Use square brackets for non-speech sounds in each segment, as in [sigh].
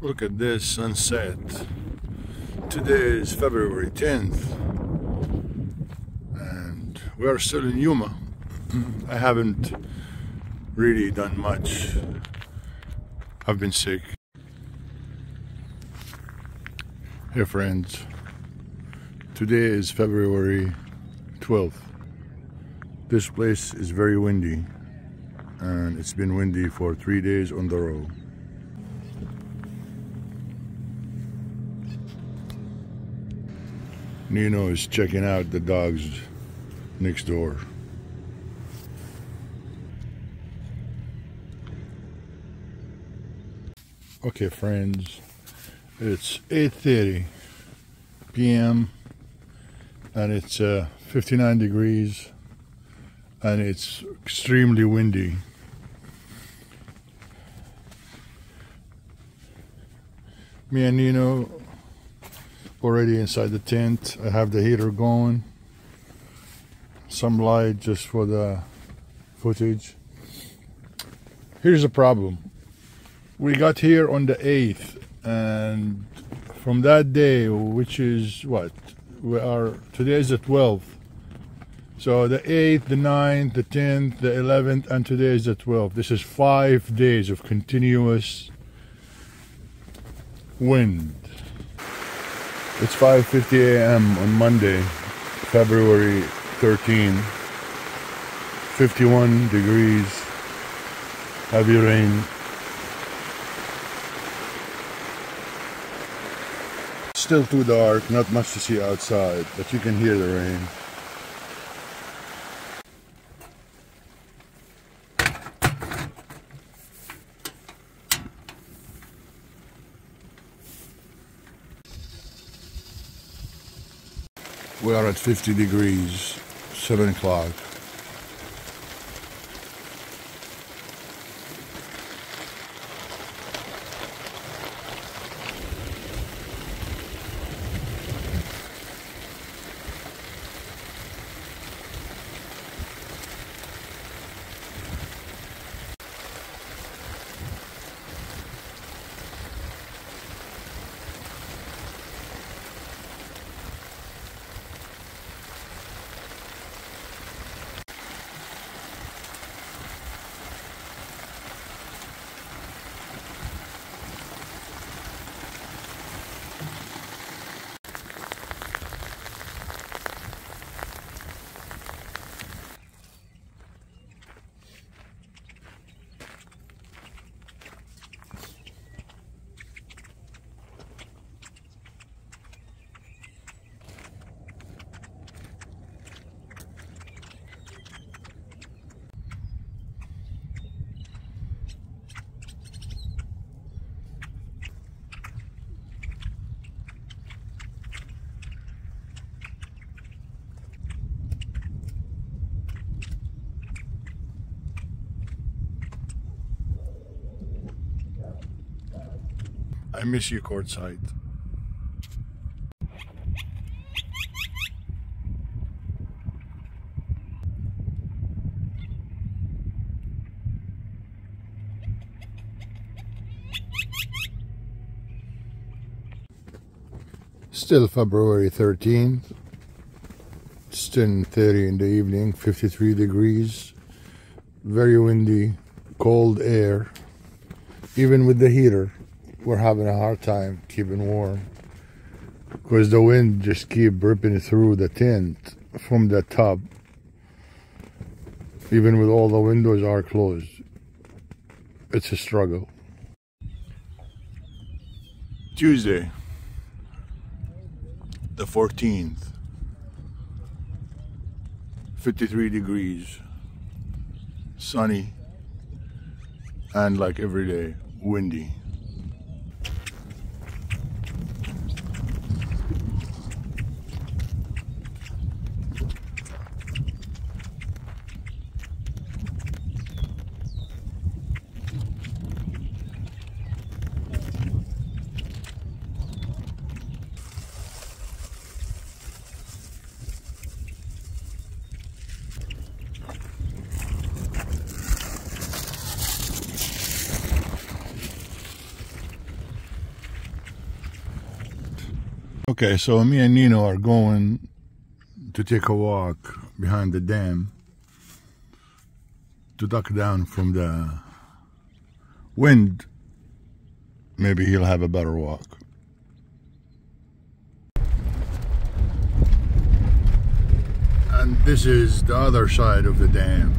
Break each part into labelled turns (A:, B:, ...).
A: Look at this sunset. Today is February 10th and we are still in Yuma. [clears throat] I haven't really done much. I've been sick. Hey friends, today is February 12th. This place is very windy and it's been windy for three days on the row. Nino is checking out the dogs next door. Okay friends, it's 8.30 p.m. and it's uh, 59 degrees and it's extremely windy. Me and Nino already inside the tent. I have the heater going. Some light just for the footage. Here's the problem. We got here on the 8th and from that day, which is what? We are, today is the 12th. So the 8th, the 9th, the 10th, the 11th, and today is the 12th. This is five days of continuous wind. It's 5.50 a.m. on Monday, February 13. 51 degrees, heavy rain. Still too dark, not much to see outside, but you can hear the rain. Are at 50 degrees, 7 o'clock. I miss you Quartzsite. Still February 13th. It's 10.30 in the evening, 53 degrees. Very windy, cold air. Even with the heater, we're having a hard time keeping warm. Because the wind just keep ripping through the tent from the top. Even with all the windows are closed. It's a struggle. Tuesday, the 14th, 53 degrees, sunny, and like every day, windy. Okay, so me and Nino are going to take a walk behind the dam to duck down from the wind. Maybe he'll have a better walk. And this is the other side of the dam.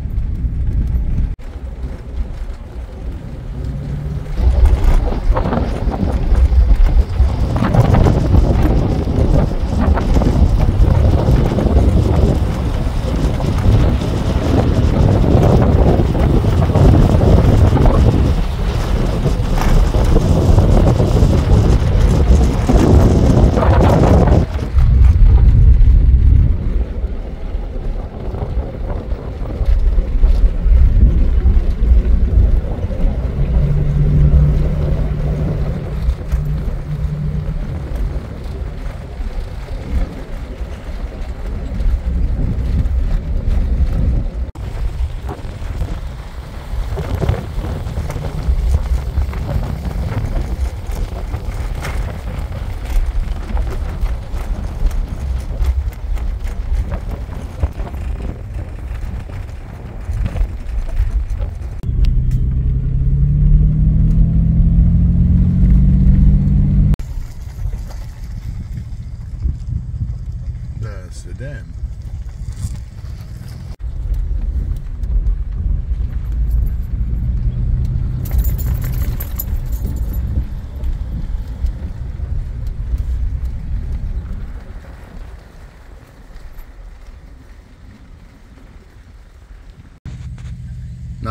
A: That's the dam.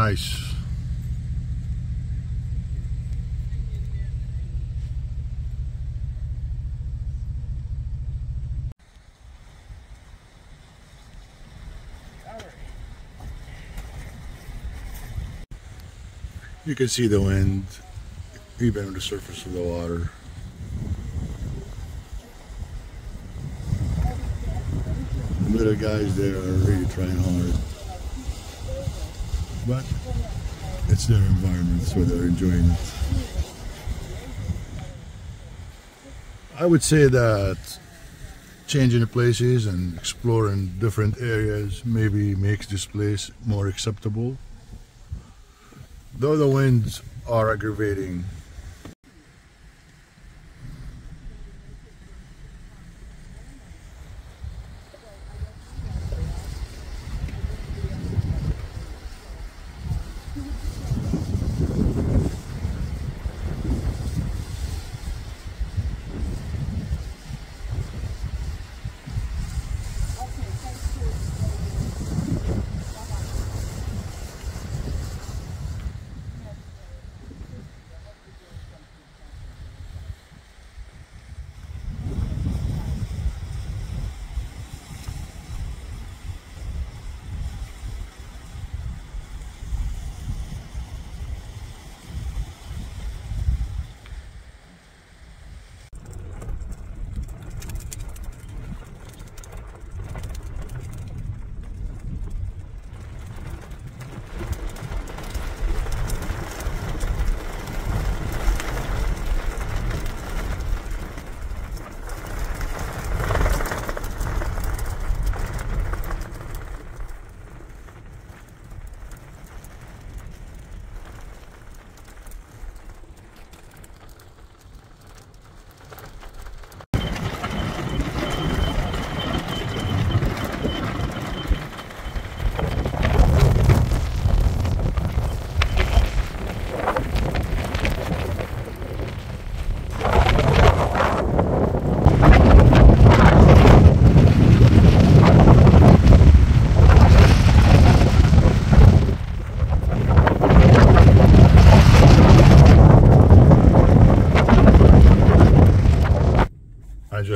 A: Nice. You can see the wind even on the surface of the water. The little guys there are really trying hard. But it's their environment, so they're enjoying it. I would say that changing the places and exploring different areas maybe makes this place more acceptable. Though the winds are aggravating.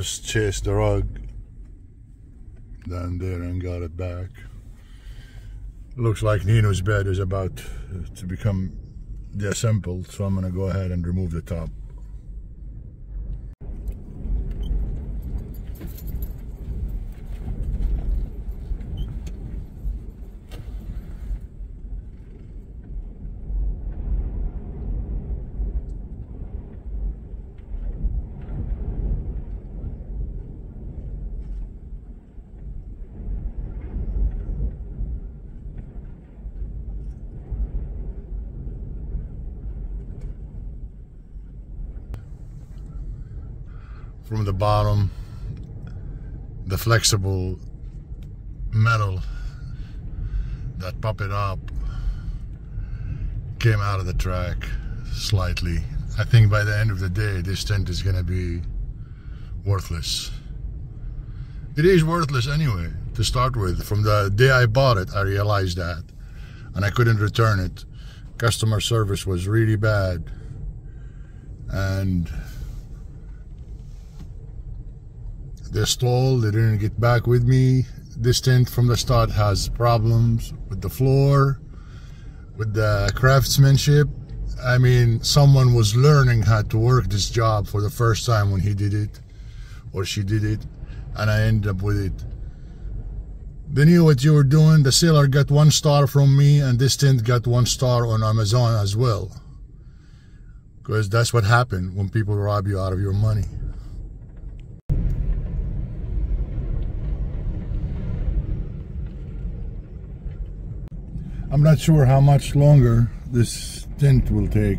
A: Just chased the rug down there and got it back. Looks like Nino's bed is about to become disassembled, so I'm to go ahead and remove the top. from the bottom the flexible metal that pop it up came out of the track slightly. I think by the end of the day, this tent is going to be worthless. It is worthless anyway, to start with. From the day I bought it, I realized that. And I couldn't return it. Customer service was really bad. And they stole, they didn't get back with me. This tent from the start has problems with the floor, with the craftsmanship. I mean, someone was learning how to work this job for the first time when he did it, or she did it, and I ended up with it. They knew what you were doing. The seller got one star from me, and this tent got one star on Amazon as well. Because that's what happened when people rob you out of your money. I'm not sure how much longer this tent will take.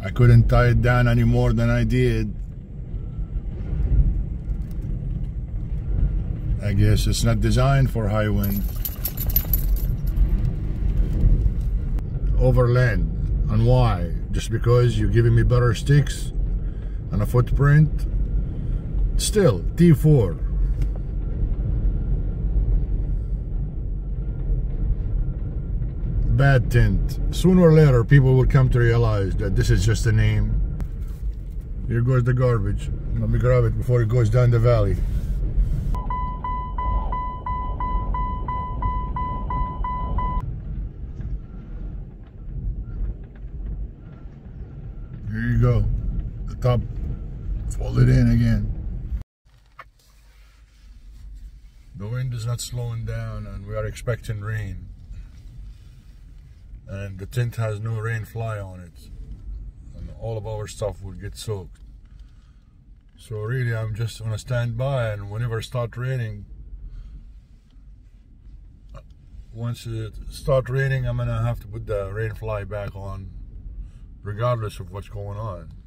A: I couldn't tie it down any more than I did. I guess it's not designed for high wind. Overland. And why? Just because you're giving me better sticks? And a footprint. Still T4 bad tint. Sooner or later people will come to realize that this is just a name. Here goes the garbage. Let me grab it before it goes down the valley. Here you go the top Fold it in again. The wind is not slowing down and we are expecting rain. And the tent has no rain fly on it. And all of our stuff will get soaked. So really I'm just gonna stand by and whenever it starts raining, uh, once it starts raining, I'm gonna have to put the rain fly back on regardless of what's going on.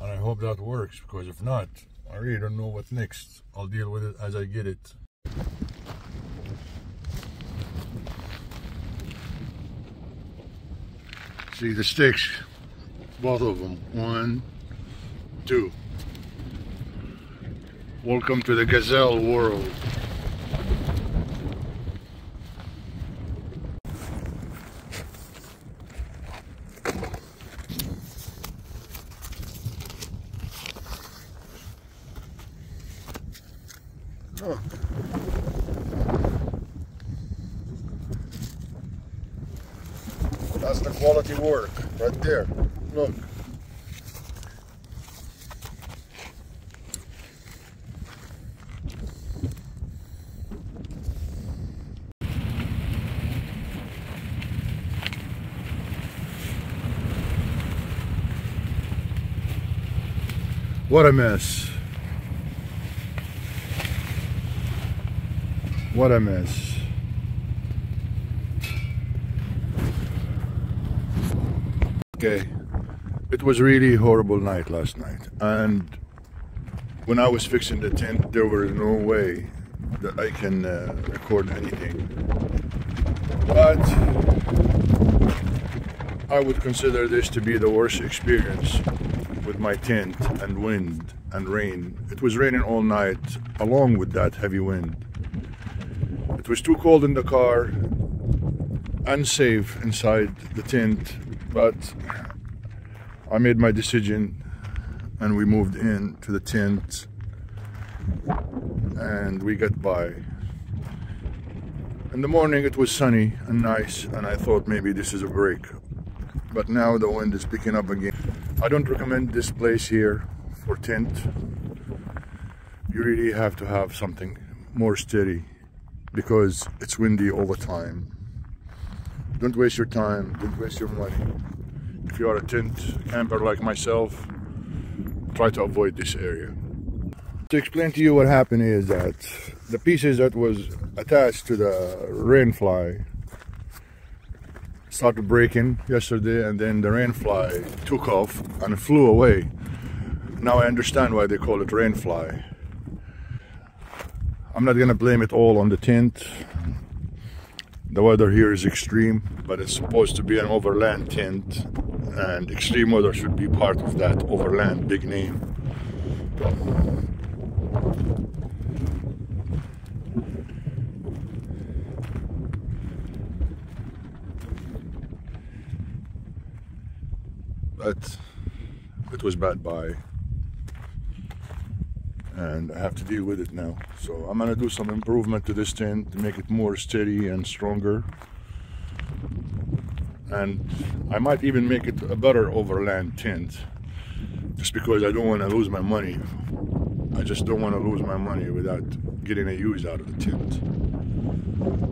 A: And I hope that works because if not, I really don't know what's next. I'll deal with it as I get it. See the sticks, both of them. One, two. Welcome to the gazelle world. Look. That's the quality work right there. Look. What a mess. What a mess. Okay, it was really horrible night last night and when I was fixing the tent there was no way that I can uh, record anything but I would consider this to be the worst experience with my tent and wind and rain. It was raining all night along with that heavy wind. It was too cold in the car, unsafe inside the tent, but I made my decision and we moved in to the tent and we got by. In the morning it was sunny and nice and I thought maybe this is a break. But now the wind is picking up again. I don't recommend this place here for tent. You really have to have something more steady because it's windy all the time. Don't waste your time, don't waste your money. If you are a tent camper like myself, try to avoid this area. To explain to you what happened is that the pieces that was attached to the rain fly started breaking yesterday and then the rain fly took off and flew away. Now I understand why they call it rain fly. I'm not gonna blame it all on the tent. The weather here is extreme, but it's supposed to be an overland tent and extreme weather should be part of that overland big name. But it was bad buy and I have to deal with it now. So I'm gonna do some improvement to this tent to make it more steady and stronger. And I might even make it a better overland tent just because I don't want to lose my money. I just don't want to lose my money without getting a use out of the tint.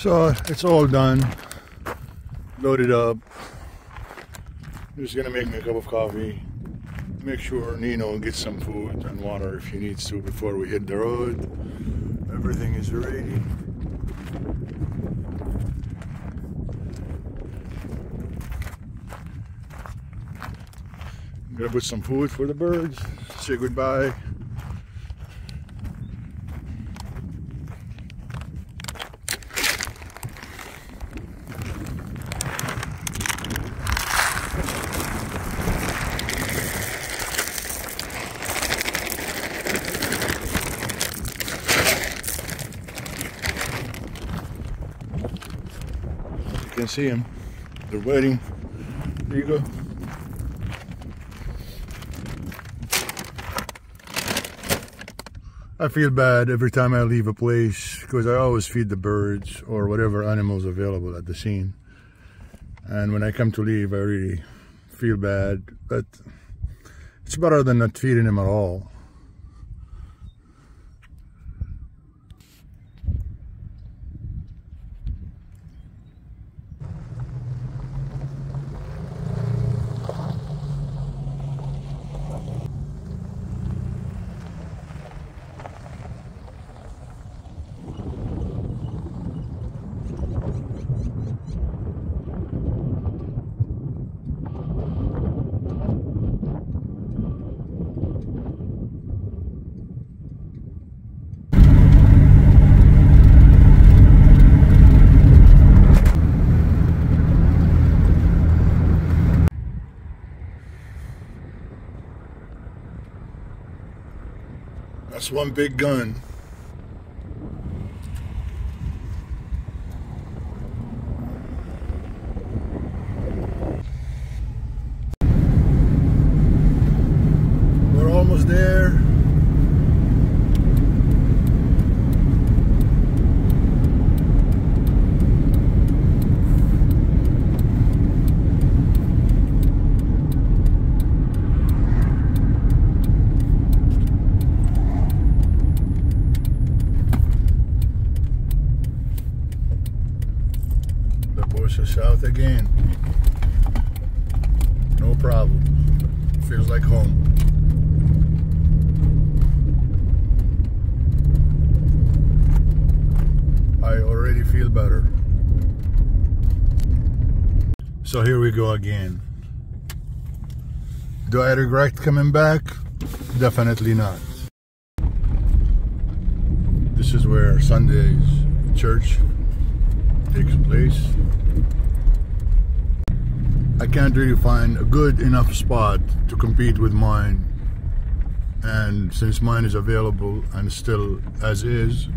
A: So it's all done, loaded up. I'm just gonna make me a cup of coffee. Make sure Nino gets some food and water if he needs to before we hit the road. Everything is ready. I'm gonna put some food for the birds, say goodbye. Can see them. They're waiting. There you go. I feel bad every time I leave a place because I always feed the birds or whatever animals available at the scene. And when I come to leave, I really feel bad, but it's better than not feeding them at all. Just one big gun. We're almost there. Is south again. No problem. Feels like home. I already feel better. So here we go again. Do I regret coming back? Definitely not. This is where Sunday's church takes place. I can't really find a good enough spot to compete with mine. And since mine is available and still as is,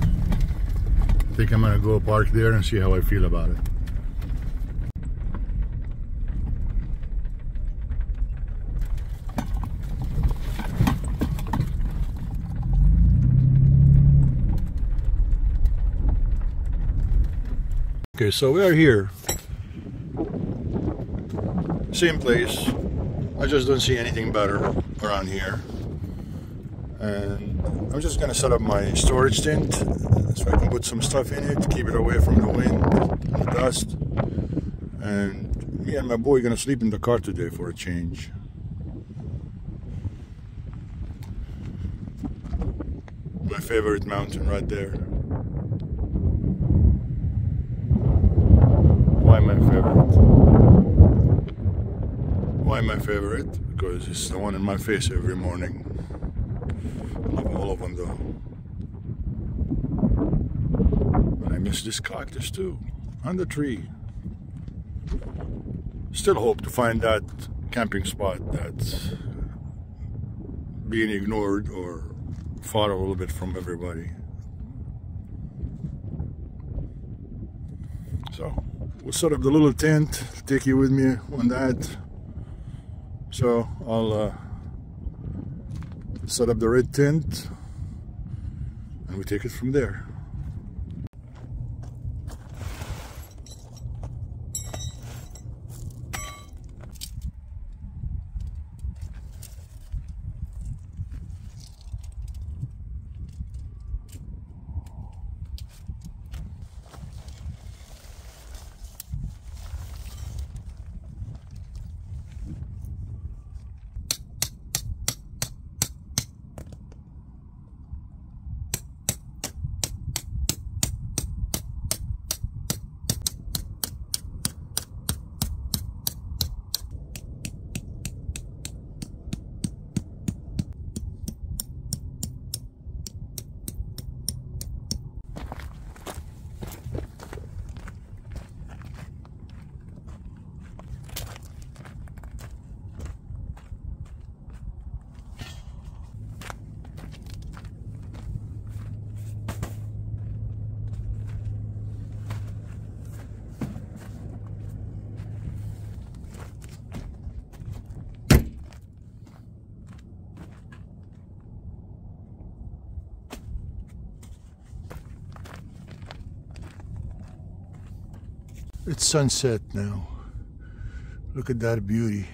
A: I think I'm gonna go park there and see how I feel about it. Okay, so we are here. Same place. I just don't see anything better around here. And I'm just gonna set up my storage tent uh, so I can put some stuff in it, keep it away from the wind and the dust. And me and my boy gonna sleep in the car today for a change. My favorite mountain right there. Why my favorite? My favorite? Because it's the one in my face every morning. I love all of them though. And I miss this cactus too, on the tree. Still hope to find that camping spot that's being ignored or far a little bit from everybody. So we'll set up the little tent, take you with me on that. So I'll uh, set up the red tent and we take it from there. It's sunset now. Look at that beauty.